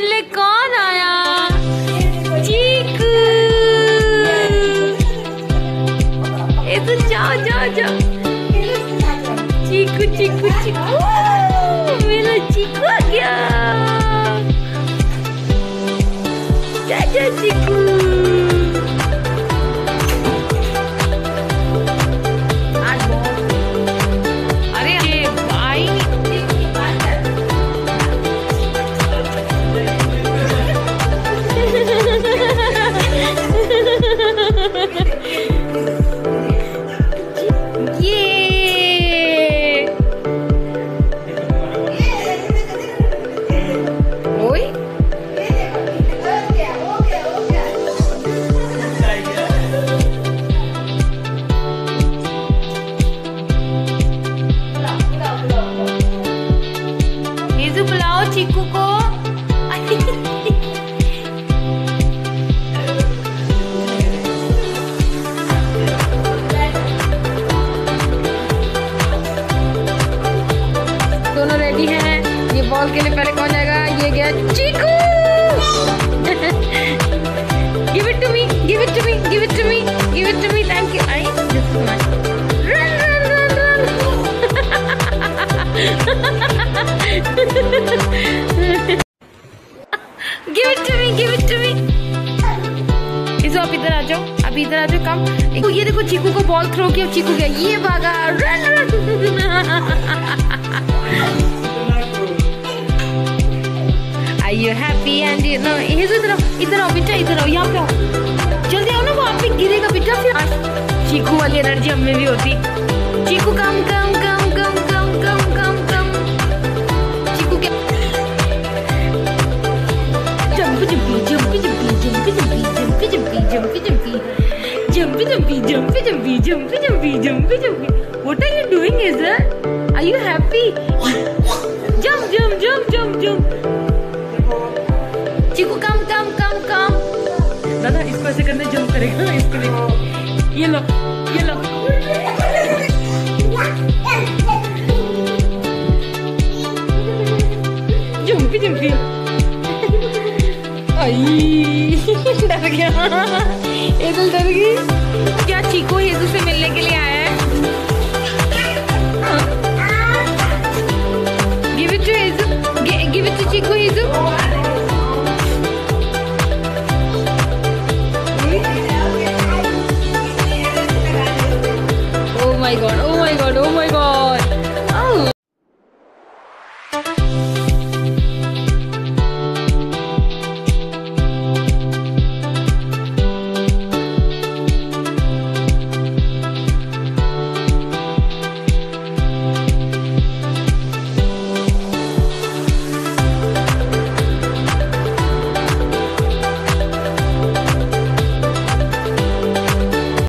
मिलने कौन आया? चीकू ये तो जाओ जाओ जाओ चीकू चीकू चीकू मेरा चीकू आ गया। जा जा चीकू चिकू को दोनों रेडी हैं ये बॉल के लिए पहले कौन जाएगा ये गया चीकू give it to me give it to me give it to me give it to me thank you i this is mine run run run run आ जाओ अब इधर आ जाओ कम देखो, ये देखो, चीकू को बॉल थ्रो किया, चीकू गया। ये भागा run run I you happy and you know ये इधर आओ इधर आओ, बेटा, इधर आओ, यहाँ पे आओ। जल्दी आओ ना, वो आप पे गिरेगा, बेटा, फिर। चीकू वाली एनर्जी हमें भी होती। Jump jumpy jump jumpy jump jumpy jump jumpy What are you doing, Ezra? Are you happy? Jump, jump, jump, jump, jump. Chiku come come come come दादा इसको ऐसे करने जंप करेगा इसको देखो ये लो ये लो जंपी जंपी आई डर गया हेजल डर गई क्या चीकू हेजल से मिलने के लिए आया है? Give it to Hazel give it to Chiku Hazel Oh my God oh god,